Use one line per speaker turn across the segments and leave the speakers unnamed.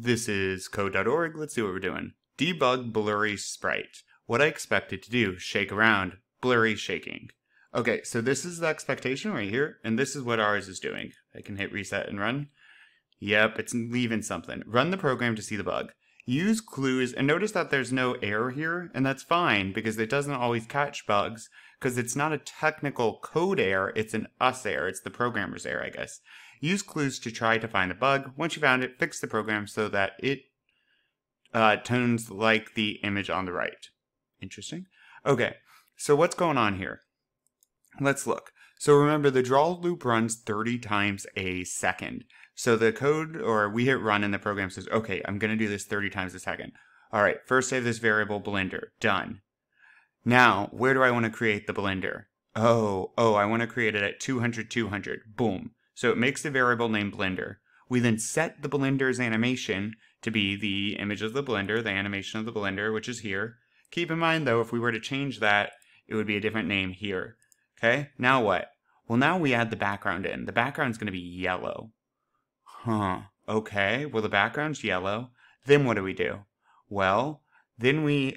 This is code.org. Let's see what we're doing. Debug blurry sprite. What I expect it to do, shake around, blurry shaking. Okay, so this is the expectation right here, and this is what ours is doing. I can hit reset and run. Yep, it's leaving something. Run the program to see the bug. Use clues, and notice that there's no error here, and that's fine because it doesn't always catch bugs because it's not a technical code error, it's an us error. It's the programmer's error, I guess. Use clues to try to find the bug. Once you found it, fix the program so that it uh, tones like the image on the right. Interesting. Okay, so what's going on here? Let's look. So remember, the draw loop runs 30 times a second. So the code, or we hit run and the program says, okay, I'm going to do this 30 times a second. All right, first save this variable blender. Done. Now, where do I want to create the blender? Oh, oh, I want to create it at 200, 200. Boom. So it makes the variable named blender. We then set the blender's animation to be the image of the blender, the animation of the blender, which is here. Keep in mind though, if we were to change that, it would be a different name here. Okay, now what? Well, now we add the background in. The background's going to be yellow. Huh, okay, well the background's yellow. Then what do we do? Well, then we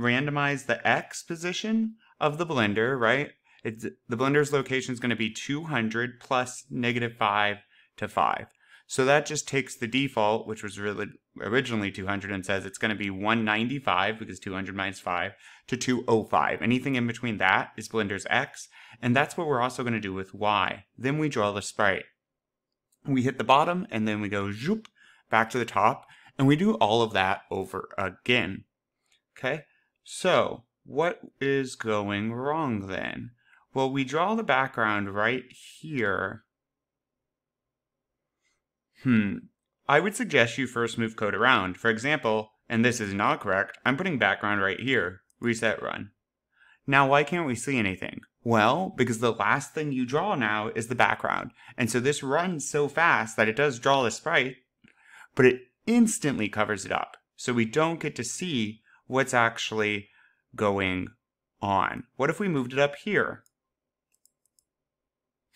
randomize the X position of the blender, right? It's, the blender's location is going to be 200 plus negative 5 to 5. So that just takes the default, which was really originally 200, and says it's going to be 195 because 200 minus 5 to 205. Anything in between that is Blender's X, and that's what we're also going to do with Y. Then we draw the sprite. We hit the bottom, and then we go zoop back to the top, and we do all of that over again. Okay, so what is going wrong then? Well, we draw the background right here Hmm. I would suggest you first move code around. For example, and this is not correct, I'm putting background right here. Reset run. Now, why can't we see anything? Well, because the last thing you draw now is the background. And so this runs so fast that it does draw the sprite, but it instantly covers it up. So we don't get to see what's actually going on. What if we moved it up here?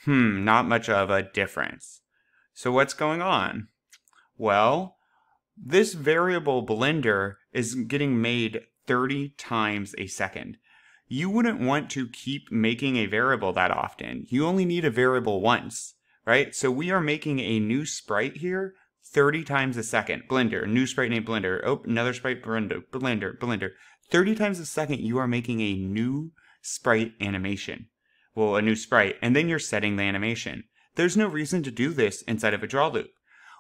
Hmm, not much of a difference. So what's going on? Well, this variable blender is getting made 30 times a second. You wouldn't want to keep making a variable that often. You only need a variable once, right? So we are making a new sprite here 30 times a second. Blender, new sprite named Blender. Oh, another sprite, Blender, Blender, Blender. 30 times a second, you are making a new sprite animation. Well, a new sprite, and then you're setting the animation. There's no reason to do this inside of a draw loop.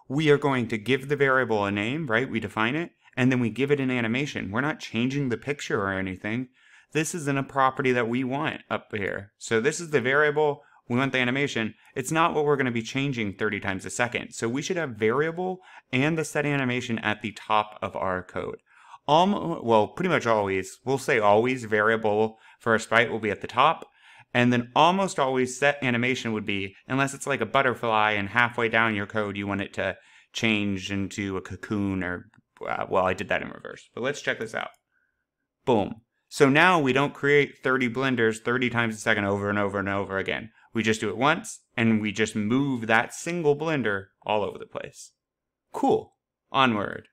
We are going to give the variable a name, right? We define it, and then we give it an animation. We're not changing the picture or anything. This isn't a property that we want up here. So this is the variable, we want the animation. It's not what we're going to be changing 30 times a second. So we should have variable and the set animation at the top of our code. Um, well, pretty much always. We'll say always variable for a sprite will be at the top, and then almost always set animation would be, unless it's like a butterfly and halfway down your code you want it to change into a cocoon or, uh, well, I did that in reverse. But let's check this out. Boom. So now we don't create 30 blenders 30 times a second over and over and over again. We just do it once and we just move that single blender all over the place. Cool. Onward.